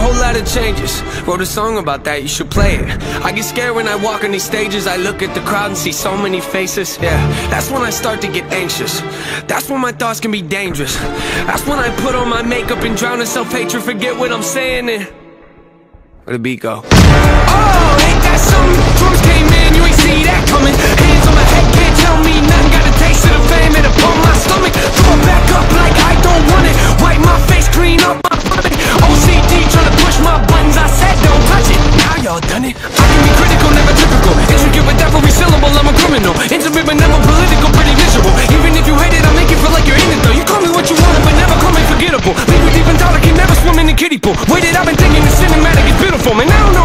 whole lot of changes. Wrote a song about that, you should play it. I get scared when I walk on these stages. I look at the crowd and see so many faces. Yeah, that's when I start to get anxious. That's when my thoughts can be dangerous. That's when I put on my makeup and drown in self hatred. Forget what I'm saying and. Where the beat go? Oh, Y'all done it. I can be critical, never typical. Intricate with every syllable, I'm a criminal. Intimate but never political, pretty visual. Even if you hate it, I make it feel like you're in it though. You call me what you want, but never call me forgettable. Leave you deep in thought, I can never swim in the kiddie pool. Waited, I've been thinking the cinematic is beautiful, man. I don't know